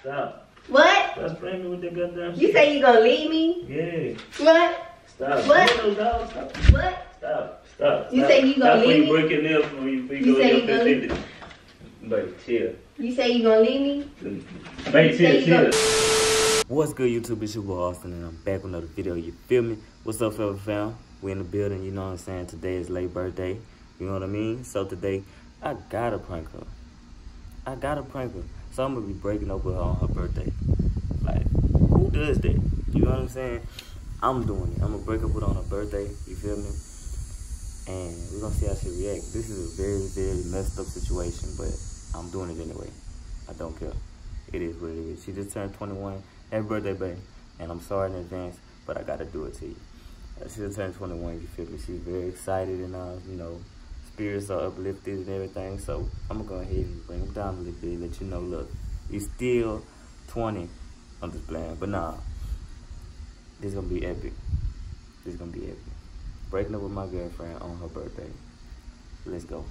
Stop. What? Stop spraying me with that goddamn You say you gonna leave me? Yeah. What? Stop. What? No, dog. Stop. What? Stop. Stop. You say you gonna Stop leave me? break your nails when you, when You go say you your gonna leave fifty. Baby, chill. You say you gonna leave me? Baby, say chill, chill. What's good, YouTube? It's your boy Austin, and I'm back with another video. You feel me? What's up, fellow fam? We in the building, you know what I'm saying? Today is late birthday, you know what I mean? So today, I gotta prank her. I gotta prank her. So I'm gonna be breaking up with her on her birthday. Like, who does that? You know what I'm saying? I'm doing it. I'm gonna break up with her on her birthday, you feel me? And we're gonna see how she reacts. This is a very, very messed up situation, but I'm doing it anyway. I don't care. It is what it is. She just turned 21. Happy birthday, babe. And I'm sorry in advance, but I gotta do it to you. Uh, She just turned 21, you feel me? She's very excited and, uh, you know, spirits are uplifted and everything. So I'm gonna go ahead and bring them down a little bit, let you know, look, you still 20. I'm just playing, but nah, this is gonna be epic. This is gonna be epic. Breaking up with my girlfriend on her birthday. Let's go.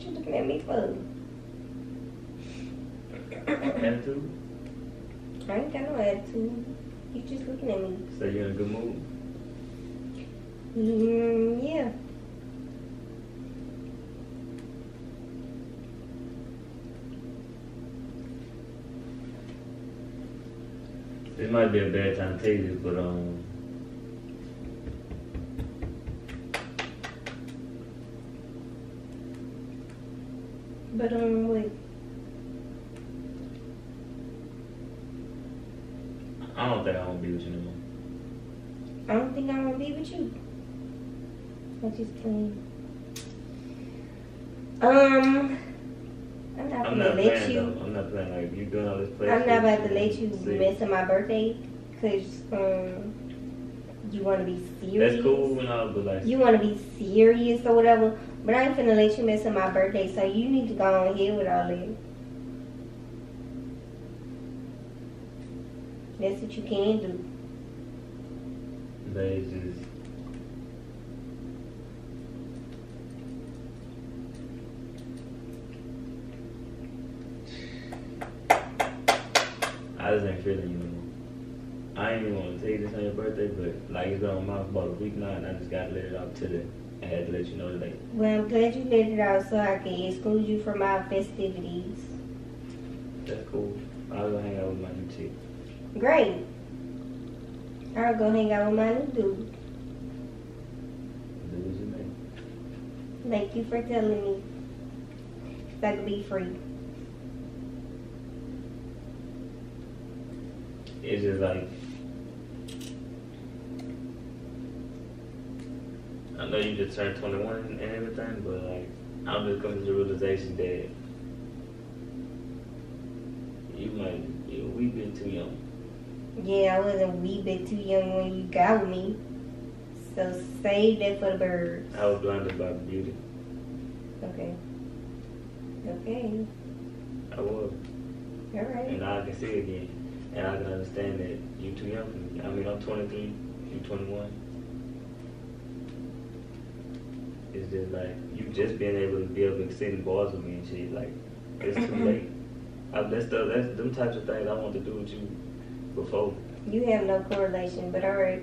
What you looking at me for? Attitude? I ain't got no attitude. You just looking at me. So you're in a good mood. Mm, yeah. This might be a bad time to tell you this, but um, But um, wait. I don't think I want to be with you anymore. I don't think I want to be with you. I just playing. Um, I'm not I'm gonna not let playing you. though. I'm not playing like you doing all this play. I'm not about to let see. you mess up my birthday, cause um, you want to be serious. That's cool and all, but like You want to be serious or whatever, but I ain't finna let you mess my birthday. So you need to go on here with all that. That's what you can do. they I just ain't feeling you no more. I ain't even to take this on your birthday, but like it's been on my about a week now, and I just gotta let it out today. I had to let you know today. Well, I'm glad you let it out so I can exclude you from our festivities. That's cool. I'll go hang out with my new chick. Great. I'll go hang out with my new dude. What you make. Thank you for telling me. I can be free. It's just like know you just turned 21 and everything, but like I'm just coming to the realization that you might be a wee bit too young. Yeah, I was a wee bit too young when you got with me. So save that for the birds. I was blinded by the beauty. Okay. Okay. I was, All right. and now I can see again, and I can understand that you're too young for me. I mean, I'm 23, you're 21. It's just like you just being able to be able to in bars with me and shit. Like it's too mm-hmm. late. I, that's the that's them types of things I want to do with you before. You have no correlation, but all right.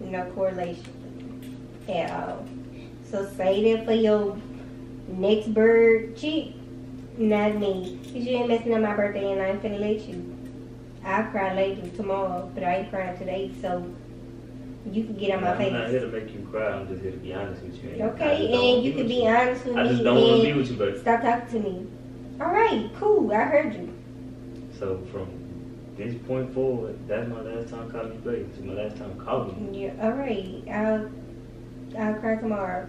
No correlation at all. So say that for your next bird chick, not me. Cause you ain't messing up my birthday and I ain't finna let you. I'll cry later tomorrow, but I ain't crying today, so you can get on my face. I'm not here to make you cry. I'm just here to be honest with you. I Okay, and you can be honest with me. I just don't want to be with you, baby. stop talking to me. All right, cool. I heard you. So from this point forward, that's my last time calling you baby. It's my last time calling you. Yeah, all right. I'll I'll cry tomorrow.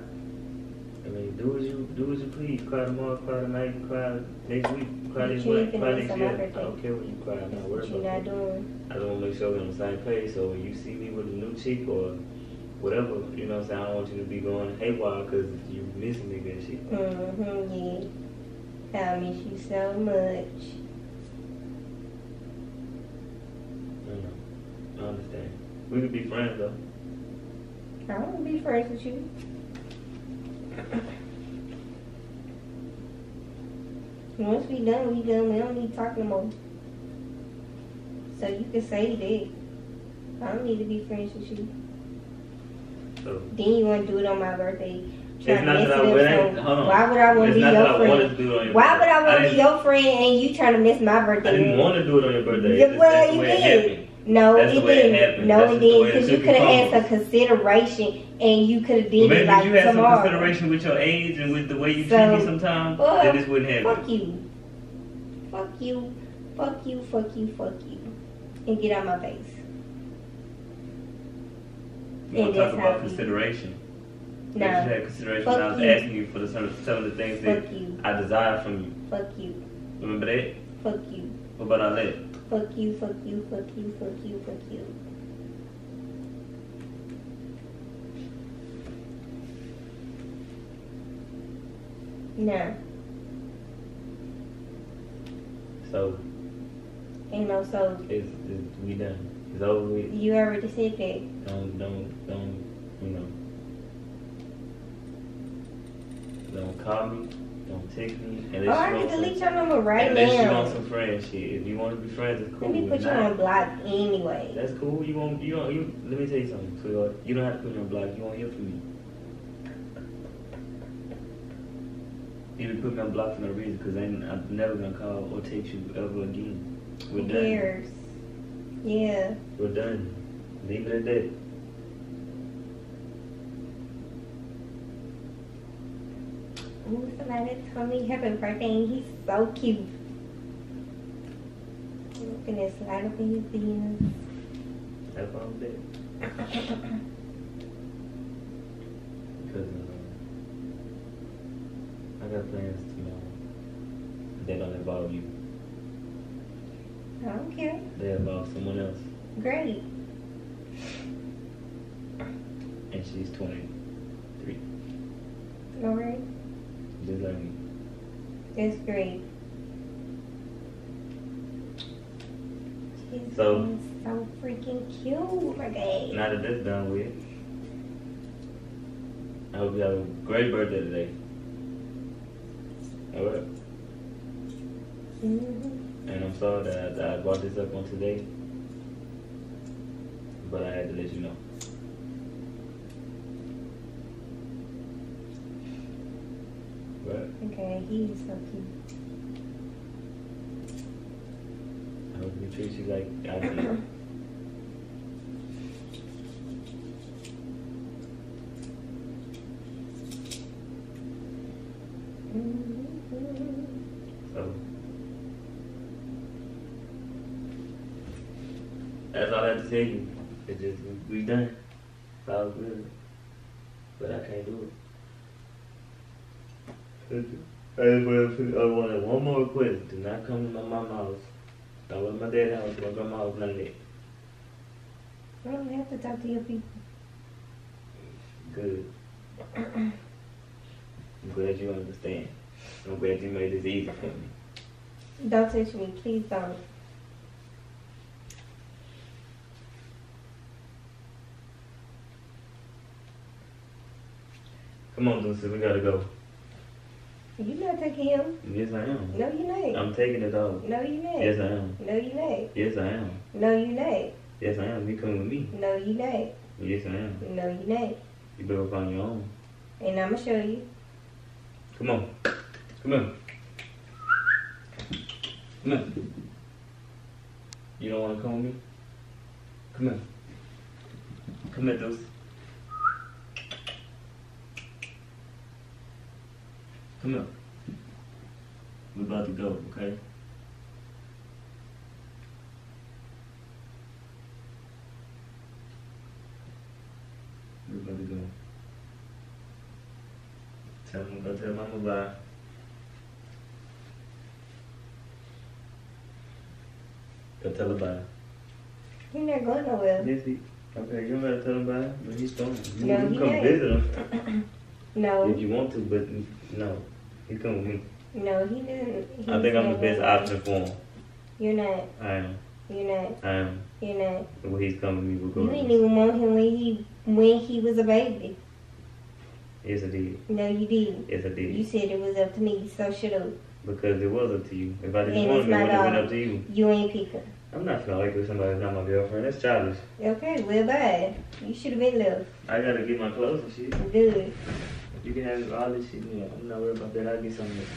I mean, do as you do as you please. Cry tomorrow, cry tonight, cry next week, cry But this you week, ain't finna cry miss next on year. my I don't care what you cry. I'm not worried what you're about not doing. I just want to make sure we're on the same page. So when you see me with a new chick or whatever, you know what I'm saying? I don't want you to be going haywire because you missing me and shit. Mm-hmm, yeah. I miss you so much. I know. I understand. We could be friends though. I want to be friends with you. Once we done, we done. We don't need to talk no more. So you can say that. I don't need to be friends with you. So Then you want to do it on my birthday. it's not that I it up, would. so Hold on. Why would I want to be your that I wanted friend? do your Why would. I want to be your friend and you trying to miss my birthday? I didn't want to do it on your birthday. Yeah, well, you did. No, That's it the way didn't. No, it just the way didn't. Because you could have asked for consideration and you could have did Well, maybe it like if you had tomorrow. some consideration with your age and with the way you So, treat me sometimes, well, then this wouldn't happen. Fuck you. Fuck you. Fuck you. Fuck you. Fuck you. And get out my face. We want to talk about consideration. If you No. had consideration Fuck when I was you. asking you for the, some, some of the things that Fuck you. I desire from you. Fuck you. Remember that? Fuck you. What about all that? Fuck you. Fuck you. Fuck you. Fuck you. Fuck you. No. So, Ain't no so. it's we done. It's over with. You already said that. Don't, don't, don't, you know. Don't call me. Don't text me. Oh, Unless I you can want some, delete your number right unless you now. want some friend shit. If you want to be friends, it's cool. Let me put you on block anyway. That's cool. You won't. You don't. You. Let me tell you something, sweetheart. You don't have to put me on block. You won't hear from me. You can put me on block for no reason, cause I'm, I'm never gonna call or text you ever again. We're Who done. cares? Yeah. We're done. Leave it at that. Ooh, somebody told me happy birthday and he's so cute. Look at that slide up in his DMs. Have fun with that. Because uh, I got plans tomorrow. They don't involve you. I don't care. They involve someone else. Great. And she's 23. Alright. Just like me. That's great. She's So- so freaking cute, guy. Now that that's done with, I hope you have a great birthday today. Alright? Mhm. And I'm sorry that I, that I brought this up on today. But I had to let you know. Right? Okay, he's so cute. I hope we treat you like I. Mhm. So that's all I have to tell you. It's just we, we done. It's all good. But I can't do it. I just want to- I want one more request. Do not come to my mama's house. Go to my dad's house. My grandma's house. None of that. I don't have to talk to your people. Good. I'm glad you understand. I'm glad you made this easy for me. Don't touch me, please don't. Come on, Lucy, we gotta go. You not taking him. Yes, I am. No, you not. I'm taking the dog. No, you not. Yes, I am. No, you not. Yes, I am. No, you not. Yes, I am. You come with me. No, you not. Yes, I am. No, you not. You better find your own. And I'ma show you. Come on. Come on. Come on. You don't want to come with me? Come on. Come here, Deuce. Come here. We're about to go, okay? We're about to go. Tell him go tell mama bye. Go tell her bye. You're not going nowhere. Yes, he. Okay, you don't gotta tell him bye, but he's going. You No, can he come ain't. visit him No, if you want to, but no. He come with me. no, he didn't. He's I think I'm the best option for him. You're not. I am. You're not. I am. You're not. Well, he's coming with me You didn't even want him when he when he was a baby. Yes, I did. No, you didn't. Yes, I did. You said it was up to me, so shut up. Because it was up to you. If I didn't want him, it would have been up to you. You ain't picking. I'm not feeling like with somebody that's not my girlfriend. That's childish. Okay, well, bye. You should have been left. I gotta get my clothes and shit. Good. You can have all this shit. Yeah, I'm not worried about that. I'll get something.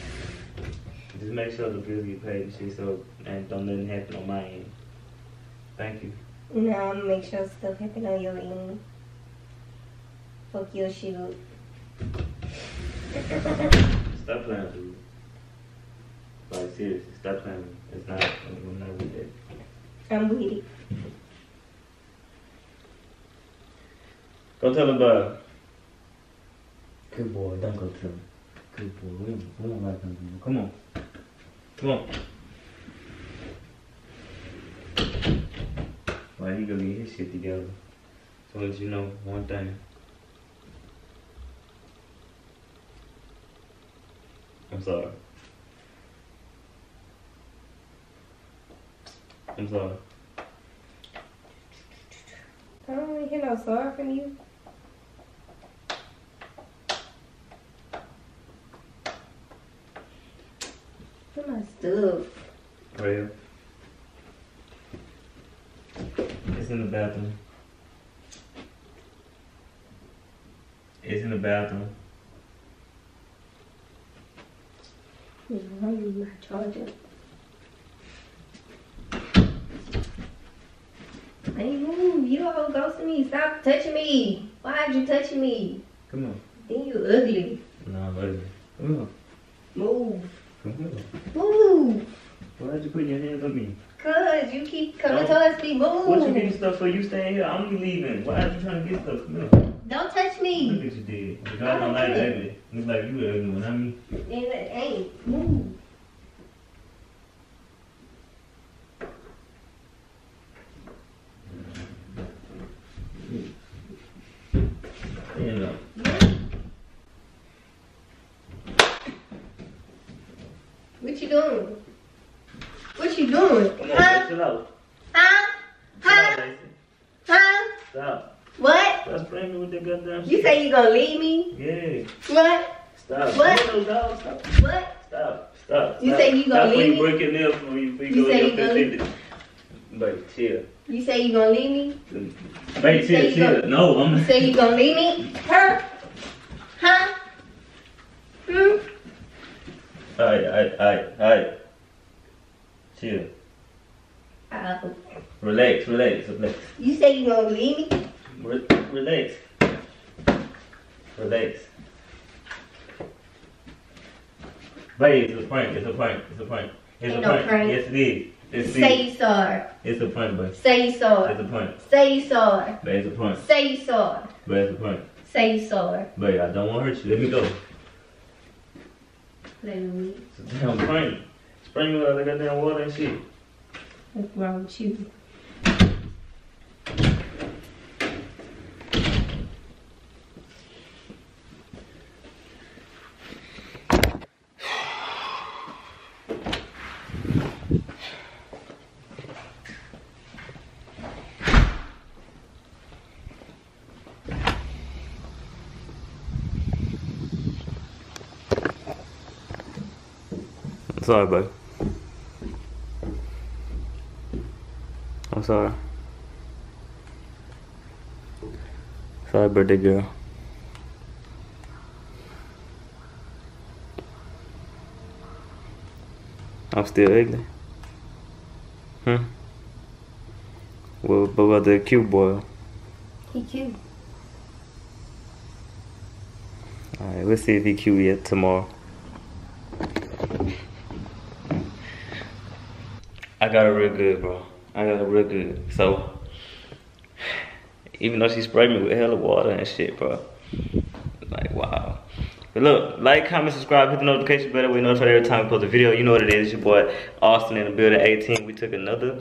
Just make sure the bills get paid and shit, so and don't let it happen on my end. Thank you. No, make sure stuff happen on your end. Fuck your shit up. Stop playing, dude. Like seriously, stop playing. It's not. I'm not with that. I'm with it. Go tell him about. Good boy, don't. Come on. Come on. Why he gonna get his shit together? So let you know one thing. I'm sorry. I'm sorry. I don't really hear no sorry from you. My stuff? Here. It's in the bathroom. It's in the bathroom. I use my charger. Hey, move. You a whole ghost to me. Stop touching me. Why'd you touching me? Come on. Then you ugly. No, baby. Come on. Move. Move. Why'd you put your hands on me? Cause you keep coming No. towards me. Move. What you getting stuff for? You staying here? I'm leaving. Why are you trying to get stuff? Come on. Don't touch me. Look me. what you did. The guy don't like ugly. Look like you ugly one, not me. And it ain't. Move. You know. What you doing? What you doing? Come on, Huh? chill out. Huh? Chill out, Huh? Stop. What? Stop spraying me with that goddamn You shit. say you gonna leave me? Yeah. What? Stop. What? On, dog. Stop. What? Stop. Stop. You stop. say you gonna Stop leave me? break your nails you, before you You go say you gonna leave fifth Baby, chill. You say you gonna leave me? Baby, You chill, you chill. No, I'm You say you gonna leave me? Huh? Huh? Hmm? Alright, alright, alright, alright. Chill. Uh, Relax, relax, relax. you say you gonna leave me? Re- relax. Relax. Babe, it's a prank, it's a prank, it's a prank. It's Ain't a no prank. prank. Yes, it is. It's, Say you sorry. it's a prank, babe. Say you It's a prank. Say you sorry. Babe, it's a prank. Say you sorry. Babe, it's a prank. Say you sorry. Babe, I don't want to hurt you. Let me go. Me. It's a damn prank. With all that goddamn water and shit. What's wrong with you? I'm sorry, babe. I'm sorry. Sorry, birthday girl. I'm still ugly. Hmm. Well, what about the cute boy? He cute. Alright, let's see if he cute yet tomorrow. Got her real good, bro. I got her real good. So, even though she sprayed me with hella water and shit, bro. Like, wow. But look, like, comment, subscribe, hit the notification bell. We notified every time we post a video. You know what it is. Your boy Austin in the building 18. We took another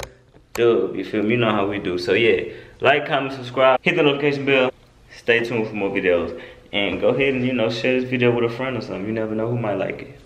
dub. You feel me? You know how we do. So yeah, like, comment, subscribe, hit the notification bell. Stay tuned for more videos. And go ahead and, you know, share this video with a friend or something. You never know who might like it.